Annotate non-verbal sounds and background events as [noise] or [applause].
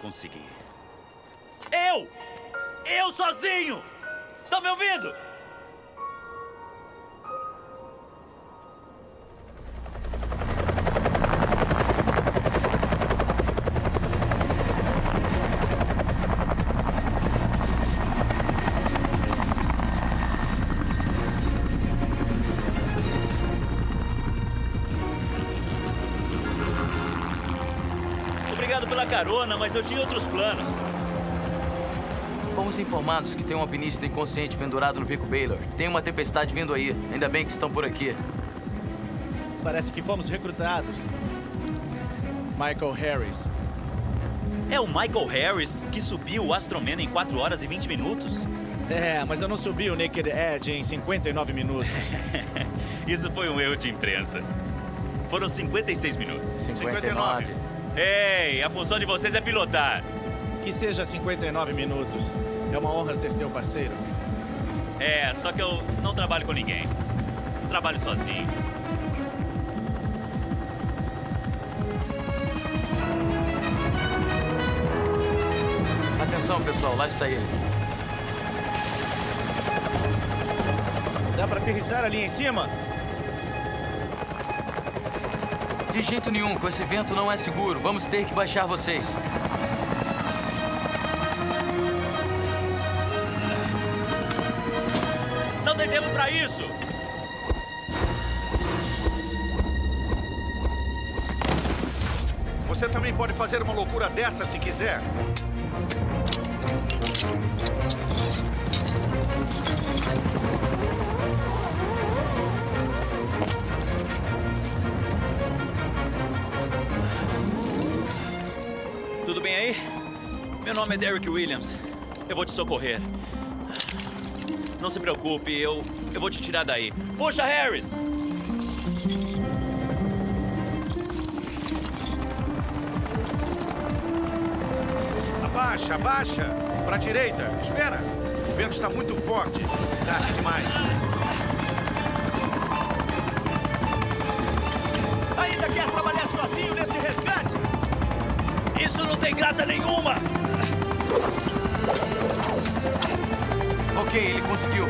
conseguir. Eu! Eu sozinho! Estão me ouvindo? Pela carona, mas eu tinha outros planos. Fomos informados que tem um alpinista inconsciente pendurado no Pico Baylor. Tem uma tempestade vindo aí. Ainda bem que estão por aqui. Parece que fomos recrutados. Michael Harris. É o Michael Harris que subiu o Astroman em 4 horas e 20 minutos? É, mas eu não subi o Naked Edge em 59 minutos. [laughs] Isso foi um erro de imprensa. Foram 56 minutos. 59. Ei, a função de vocês é pilotar. Que seja 59 minutos. É uma honra ser seu parceiro. É, só que eu não trabalho com ninguém. Trabalho sozinho. Atenção, pessoal, lá está ele. Dá pra aterrissar ali em cima? De jeito nenhum, com esse vento não é seguro. Vamos ter que baixar vocês. Não tem tempo pra isso! Você também pode fazer uma loucura dessa se quiser. Aí? Meu nome é Derek Williams. Eu vou te socorrer. Não se preocupe, eu, eu vou te tirar daí. Puxa, Harris! Abaixa, abaixa. Pra direita. Espera. O vento está muito forte. Tarde demais. Tem graça nenhuma! Ok, ele conseguiu.